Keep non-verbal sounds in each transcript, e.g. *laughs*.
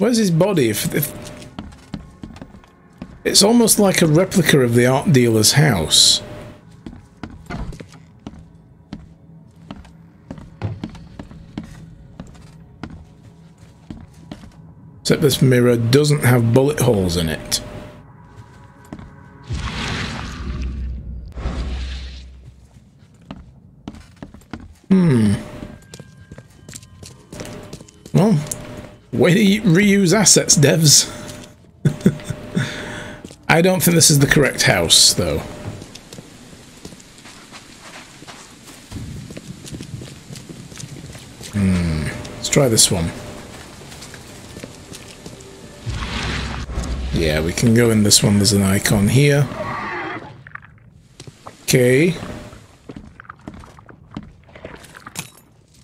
Where's his body? If, if It's almost like a replica of the art dealer's house. Except this mirror doesn't have bullet holes in it. Way to reuse assets, devs. *laughs* I don't think this is the correct house, though. Hmm. Let's try this one. Yeah, we can go in this one. There's an icon here. Okay.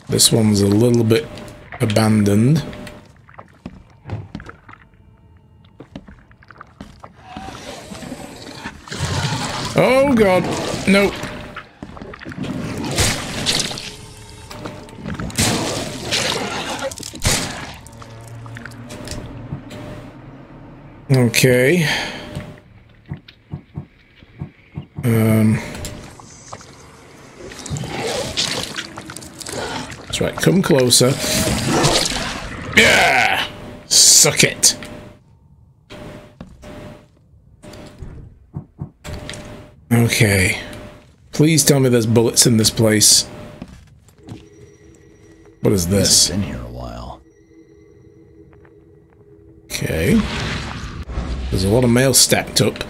This one's a little bit abandoned. Oh god, nope. Okay. Um. That's right, come closer. Yeah! Suck it. Okay. Please tell me there's bullets in this place. What is this? Been here a while. Okay. There's a lot of mail stacked up.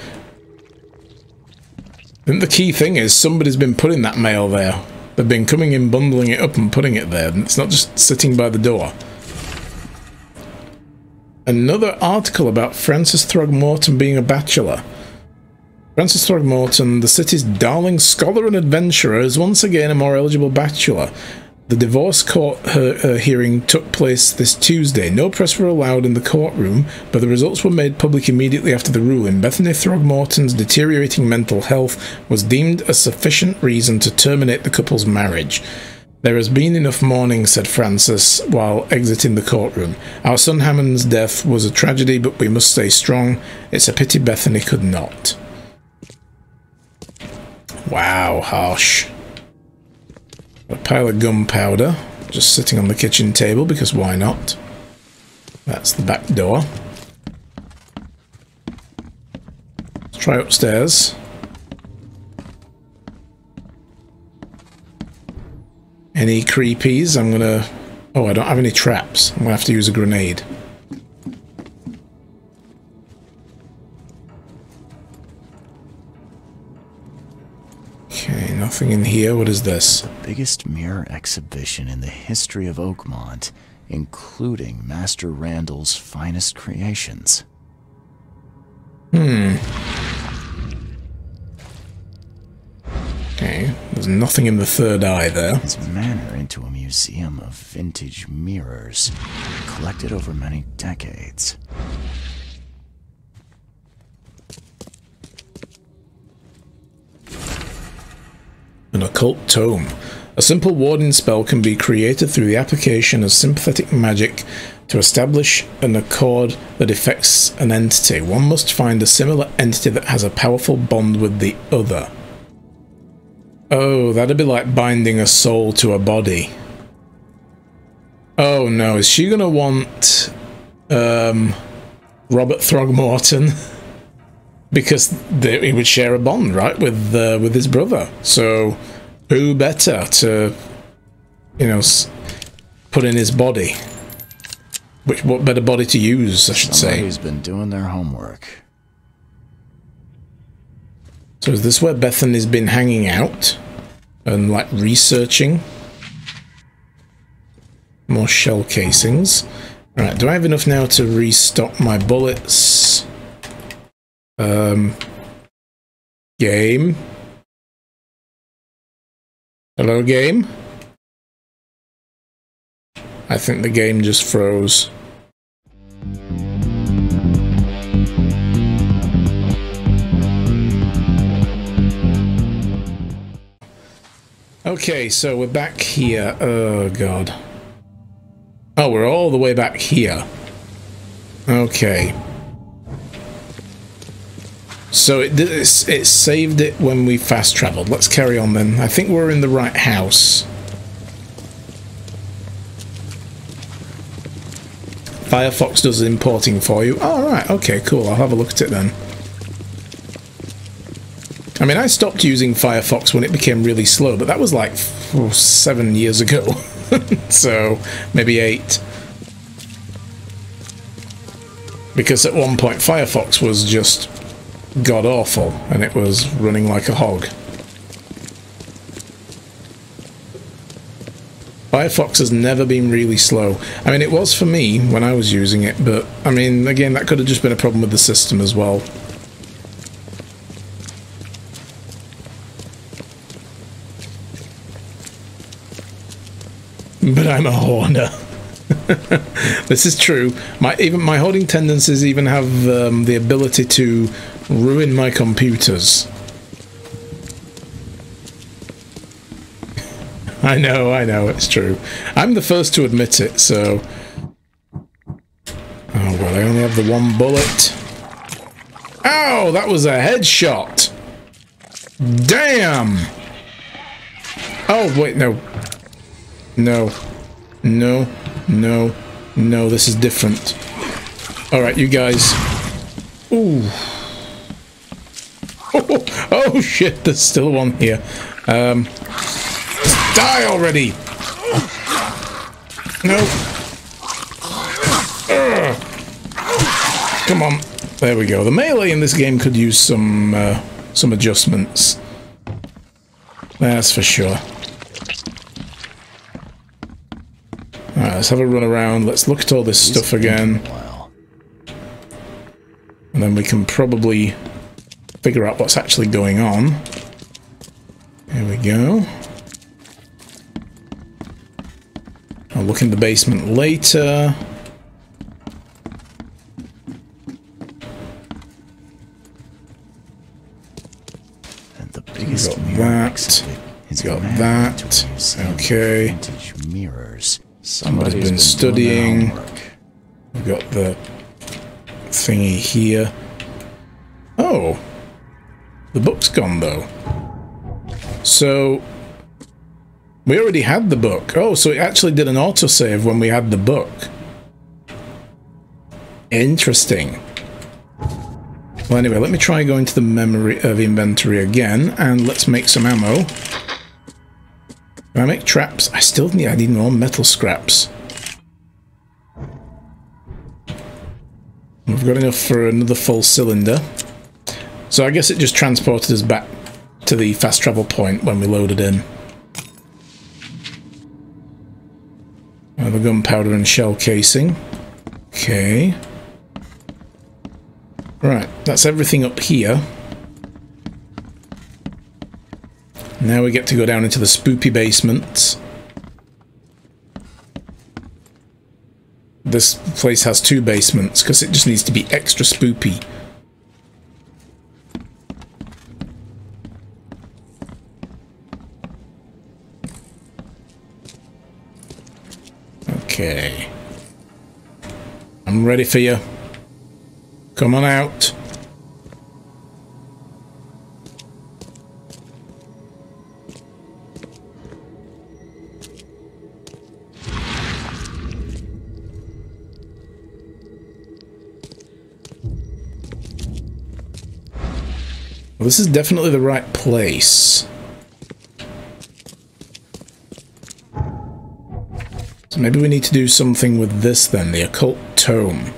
I think the key thing is somebody's been putting that mail there. They've been coming in, bundling it up and putting it there. And it's not just sitting by the door. Another article about Francis Throgmorton being a bachelor. Francis Throgmorton, the city's darling scholar and adventurer, is once again a more eligible bachelor. The divorce court uh, uh, hearing took place this Tuesday. No press were allowed in the courtroom, but the results were made public immediately after the ruling. Bethany Throgmorton's deteriorating mental health was deemed a sufficient reason to terminate the couple's marriage. There has been enough mourning, said Francis while exiting the courtroom. Our son Hammond's death was a tragedy, but we must stay strong. It's a pity Bethany could not. Wow, harsh. A pile of gunpowder just sitting on the kitchen table because why not? That's the back door. Let's try upstairs. Any creepies? I'm gonna... Oh, I don't have any traps. I'm gonna have to use a grenade. Nothing in here. What is this? The biggest mirror exhibition in the history of Oakmont, including Master Randall's finest creations. Hmm. Okay, there's nothing in the third eye there. His manor into a museum of vintage mirrors, collected over many decades. An occult tome. A simple warding spell can be created through the application of sympathetic magic to establish an accord that affects an entity. One must find a similar entity that has a powerful bond with the other. Oh, that'd be like binding a soul to a body. Oh no, is she gonna want um, Robert Throgmorton? *laughs* because they, he would share a bond, right, with uh, with his brother. So, who better to, you know, put in his body? Which what better body to use? I should Somebody's say. Who's been doing their homework. So is this where Bethany's been hanging out and like researching? More shell casings. Right, do I have enough now to restock my bullets? Um, game. Hello, game. I think the game just froze. Okay, so we're back here. Oh, God. Oh, we're all the way back here. Okay. So it, it, it saved it when we fast traveled. Let's carry on then. I think we're in the right house. Firefox does importing for you. Oh, right. Okay, cool. I'll have a look at it then. I mean, I stopped using Firefox when it became really slow, but that was like oh, seven years ago. *laughs* so, maybe eight. Because at one point Firefox was just god awful and it was running like a hog. Firefox has never been really slow. I mean, it was for me when I was using it, but I mean, again, that could have just been a problem with the system as well. But I'm a hoarder. *laughs* this is true. My even my hoarding tendencies even have um, the ability to ruin my computers. *laughs* I know, I know, it's true. I'm the first to admit it, so... Oh god, I only have the one bullet. Ow, that was a headshot! Damn! Oh, wait, no. No. No. No. No, this is different. Alright, you guys. Ooh. Oh, *laughs* oh, shit, there's still one here. Um, die already! No. Ugh. Come on. There we go. The melee in this game could use some uh, some adjustments. That's for sure. Alright, let's have a run around. Let's look at all this stuff again. And then we can probably figure out what's actually going on. Here we go. I'll look in the basement later. And the biggest got that. He's got that. Okay. Vintage mirrors. Somebody's been studying. We've got the thingy here. Oh. The book's gone, though. So... We already had the book. Oh, so it actually did an autosave when we had the book. Interesting. Well, anyway, let me try going to the memory of inventory again, and let's make some ammo. Can I make traps? I still need, I need more metal scraps. We've got enough for another full cylinder. So I guess it just transported us back to the fast travel point when we loaded in. Another gunpowder and shell casing. Okay. Right, that's everything up here. Now we get to go down into the spoopy basements. This place has two basements because it just needs to be extra spoopy. Ready for you. Come on out. This is definitely the right place. So maybe we need to do something with this then, the Occult Tome.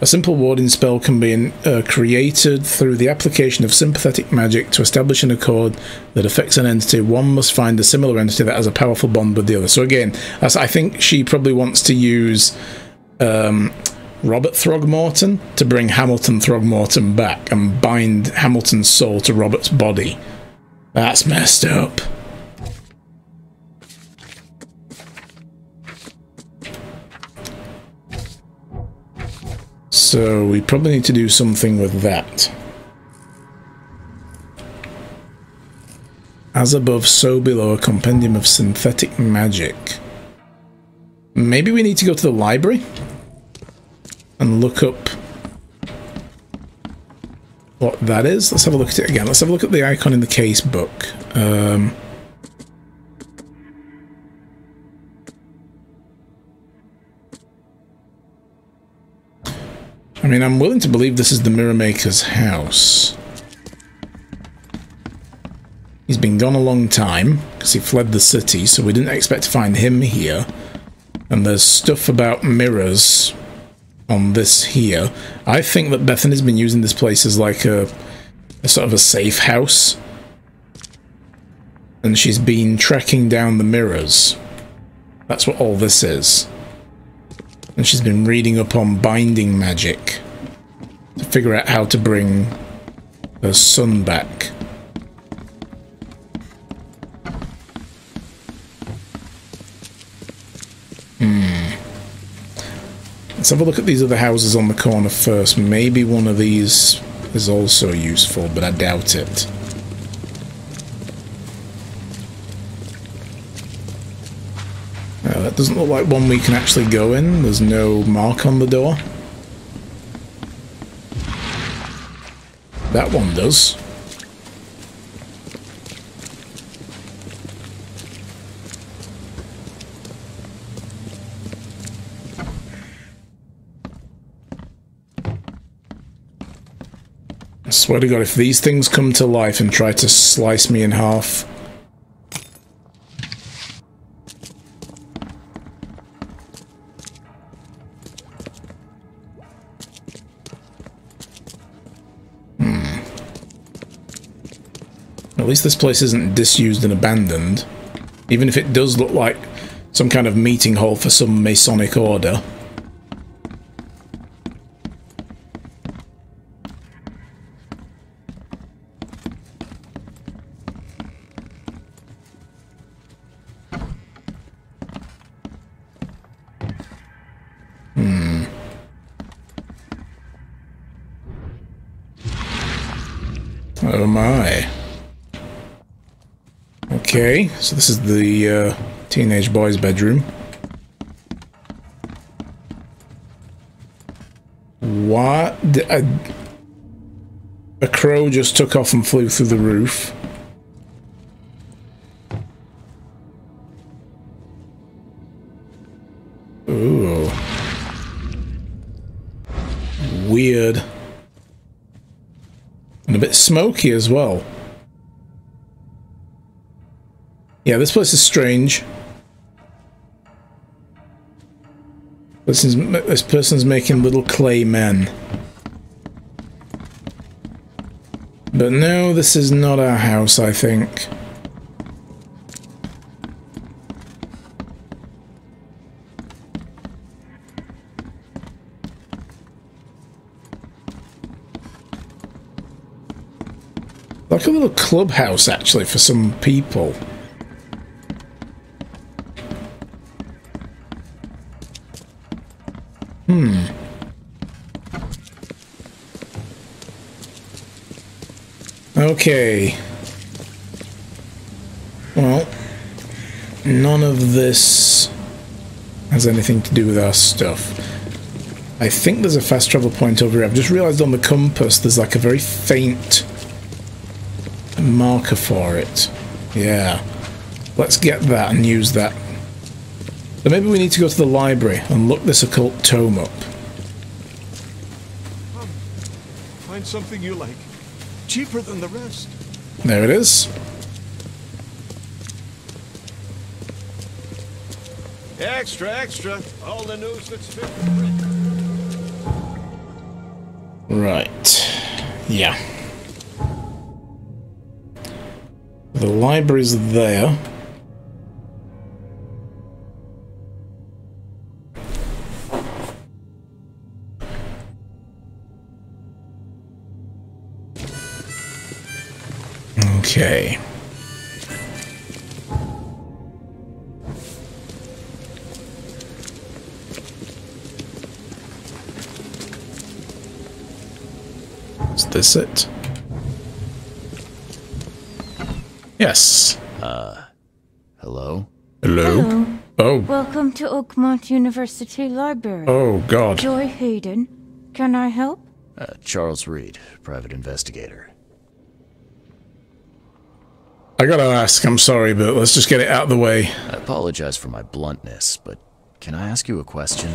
A simple warding spell can be uh, created through the application of sympathetic magic to establish an accord that affects an entity. One must find a similar entity that has a powerful bond with the other. So again, I think she probably wants to use um, Robert Throgmorton to bring Hamilton Throgmorton back and bind Hamilton's soul to Robert's body. That's messed up. So we probably need to do something with that. As above, so below, a compendium of sympathetic magic. Maybe we need to go to the library? and look up what that is. Let's have a look at it again. Let's have a look at the icon in the case book. Um, I mean, I'm willing to believe this is the Mirror Maker's house. He's been gone a long time, because he fled the city, so we didn't expect to find him here. And there's stuff about mirrors on this here. I think that Bethany's been using this place as like a, a sort of a safe house. And she's been tracking down the mirrors. That's what all this is. And she's been reading up on binding magic to figure out how to bring her son back. Hmm. Let's have a look at these other houses on the corner first. Maybe one of these is also useful, but I doubt it. That doesn't look like one we can actually go in. There's no mark on the door. That one does. I swear to God, if these things come to life and try to slice me in half, At least this place isn't disused and abandoned. Even if it does look like some kind of meeting hall for some Masonic order. So this is the uh, teenage boy's bedroom. What? A, a crow just took off and flew through the roof. Ooh. Weird. And a bit smoky as well. Yeah, this place is strange. This, is, this person's making little clay men. But no, this is not our house, I think. Like a little clubhouse, actually, for some people. Hmm. Okay. Well, none of this has anything to do with our stuff. I think there's a fast travel point over here. I've just realised on the compass there's like a very faint marker for it. Yeah. Let's get that and use that so maybe we need to go to the library and look this occult tome up. Come, find something you like. Cheaper than the rest. There it is. Extra, extra. All the news that's fit for print. Right. Yeah. The library's there. Okay. Is this it? Yes. Uh, hello? Hello? Hello. Oh. Welcome to Oakmont University Library. Oh, God. Joy Hayden. Can I help? Uh, Charles Reed, private investigator. I gotta ask, I'm sorry, but let's just get it out of the way. I apologize for my bluntness, but can I ask you a question?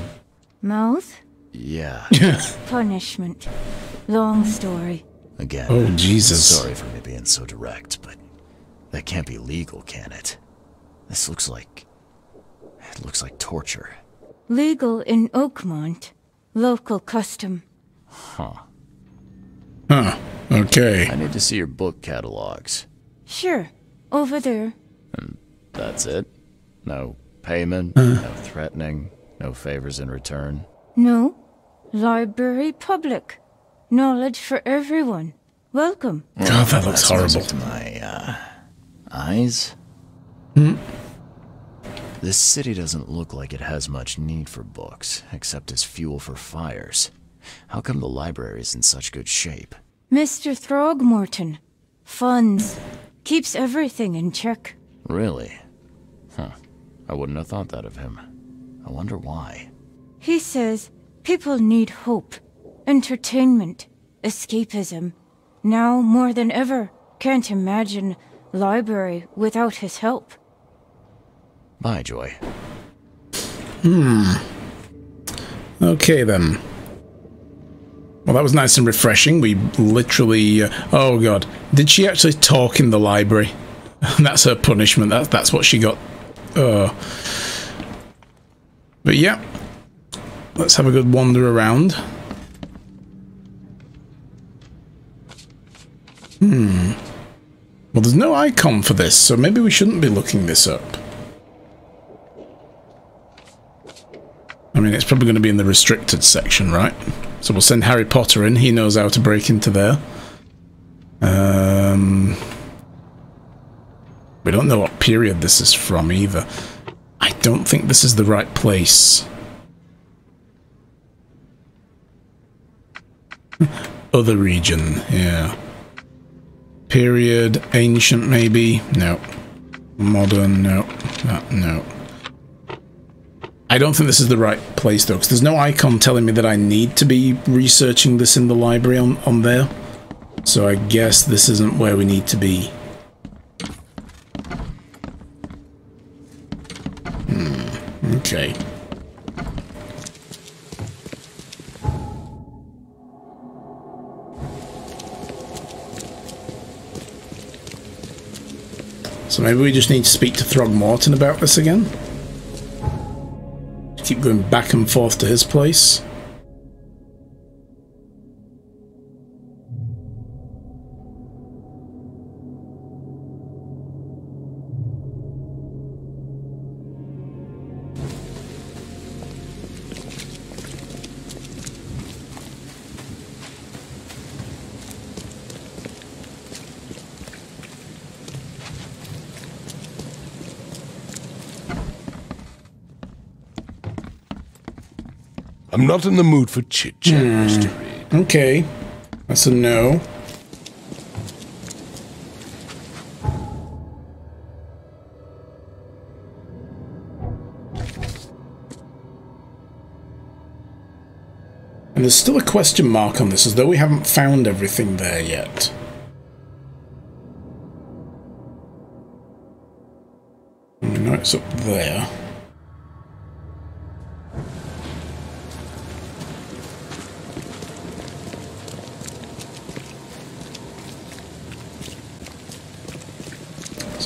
Mouth? Yeah. *laughs* Punishment. Long story. Again. Oh, Jesus. Sorry for me being so direct, but that can't be legal, can it? This looks like. It looks like torture. Legal in Oakmont. Local custom. Huh. Huh. Okay. I need to see your book catalogs. Sure. Over there. And That's it? No payment, no threatening, no favors in return. No. Library public. Knowledge for everyone. Welcome. God, that looks horrible. to my uh, eyes. Hmm? This city doesn't look like it has much need for books, except as fuel for fires. How come the library is in such good shape? Mr. Throgmorton. Funds. Keeps everything in check. Really? Huh. I wouldn't have thought that of him. I wonder why. He says people need hope, entertainment, escapism. Now more than ever, can't imagine library without his help. Bye, Joy. Hmm. Okay, then. Well, that was nice and refreshing. We literally... Uh, oh, God. Did she actually talk in the library? *laughs* that's her punishment. That, that's what she got. Oh. But yeah. Let's have a good wander around. Hmm. Well, there's no icon for this, so maybe we shouldn't be looking this up. I mean, it's probably going to be in the restricted section, right? So we'll send Harry Potter in. He knows how to break into there. Um, we don't know what period this is from either. I don't think this is the right place. *laughs* Other region, yeah. Period, ancient maybe? No. Modern, no. No. I don't think this is the right place though, because there's no icon telling me that I need to be researching this in the library on, on there. So I guess this isn't where we need to be. Hmm, okay. So maybe we just need to speak to Throgmorton about this again? Keep going back and forth to his place. I'm not in the mood for chit chat, hmm. Mr. Reed. Okay. That's a no. And there's still a question mark on this, as though we haven't found everything there yet.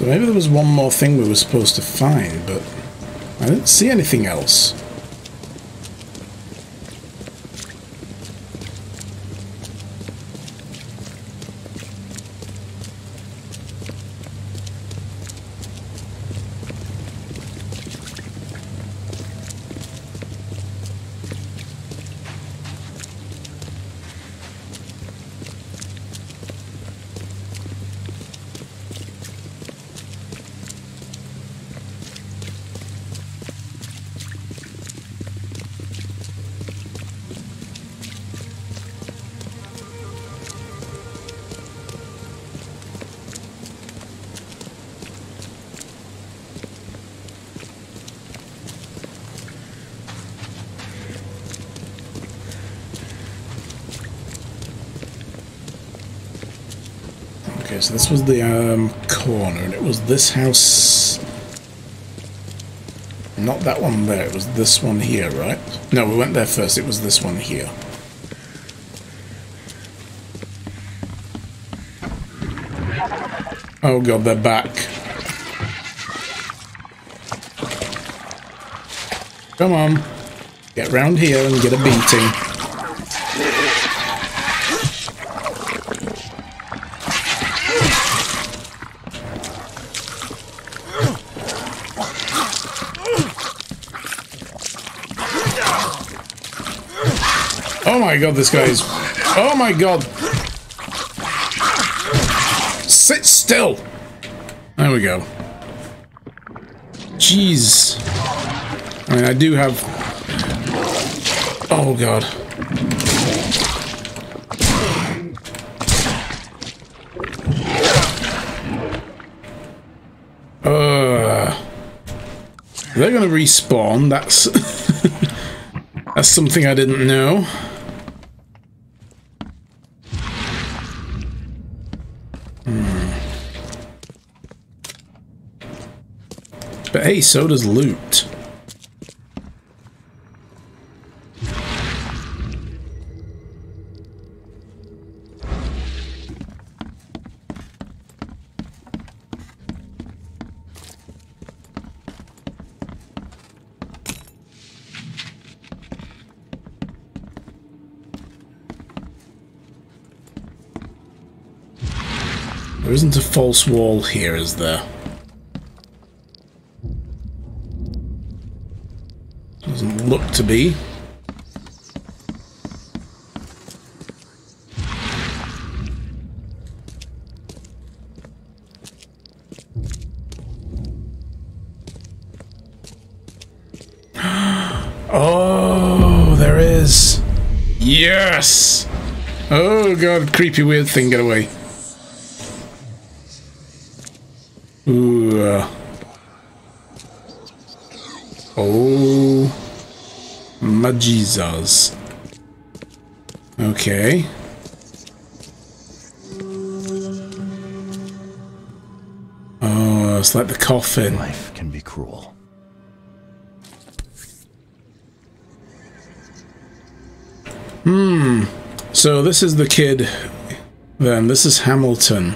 So maybe there was one more thing we were supposed to find, but I didn't see anything else. So this was the um, corner, and it was this house. Not that one there, it was this one here, right? No, we went there first, it was this one here. Oh god, they're back. Come on. Get round here and get a beating. My god, this guy is... Oh my god! Sit still! There we go. Jeez. I mean, I do have... Oh god. Uh... They're gonna respawn, that's... *laughs* that's something I didn't know. Hey, so does loot. There isn't a false wall here, is there? Look to be. *gasps* Oh, there is. Yes! Oh god, creepy weird thing, get away. Ooh. uh. Oh. Jesus. Okay. Oh, it's like the coffin. Life can be cruel. Hmm. So this is the kid, then. This is Hamilton.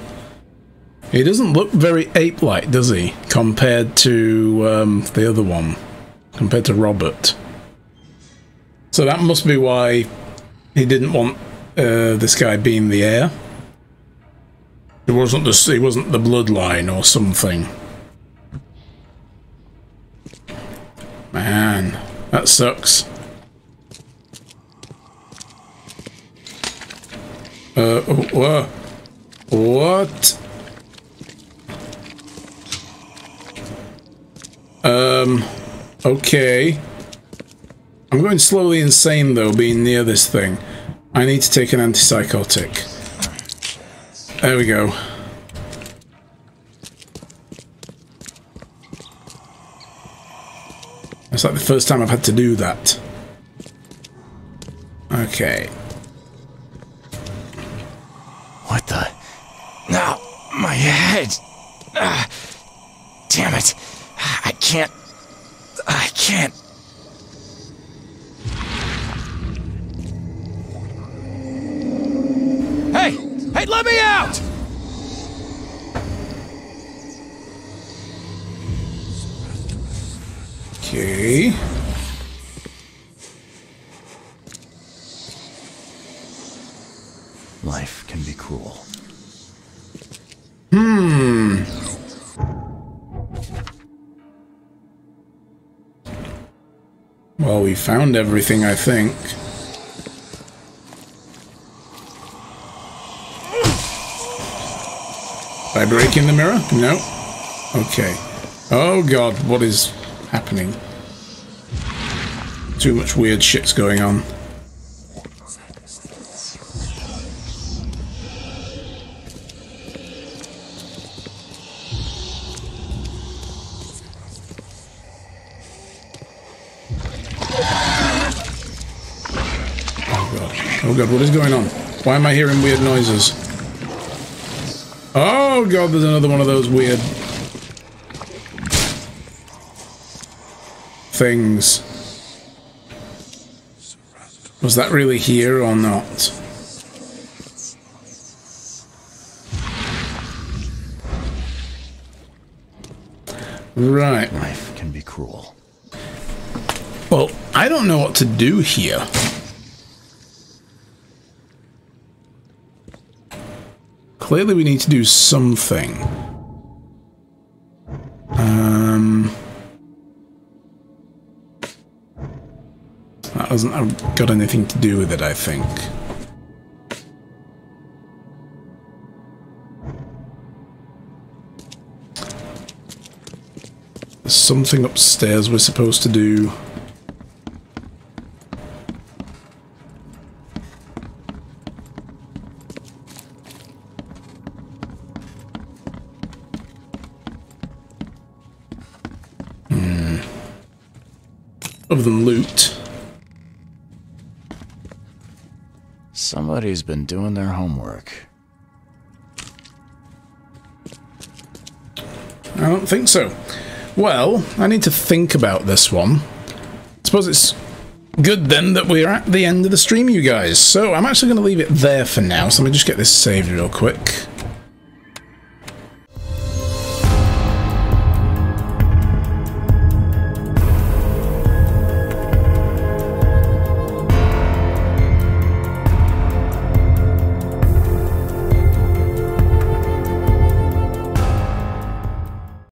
He doesn't look very ape-like, does he? Compared to um, the other one. Compared to Robert. So that must be why he didn't want uh, this guy being the heir. He wasn't the he wasn't the bloodline or something. Man, that sucks. Uh, wha- what? Um, okay. I'm going slowly insane though, being near this thing. I need to take an antipsychotic. There we go. It's like the first time I've had to do that. Okay. What the? No, my head. Ah, damn it. I can't. I can't. Well, we found everything, I think. By breaking the mirror? No. Okay. Oh god, what is happening? Too much weird shit's going on. Why am I hearing weird noises? Oh god, there's another one of those weird things. Was that really here or not? Right. Life can be cruel. Well, I don't know what to do here. Clearly we need to do something. Um... That hasn't got anything to do with it, I think. There's something upstairs we're supposed to do. Other the loot. Somebody's been doing their homework. I don't think so. Well, I need to think about this one. I suppose it's good then that we're at the end of the stream, you guys. So I'm actually going to leave it there for now. So let me just get this saved real quick.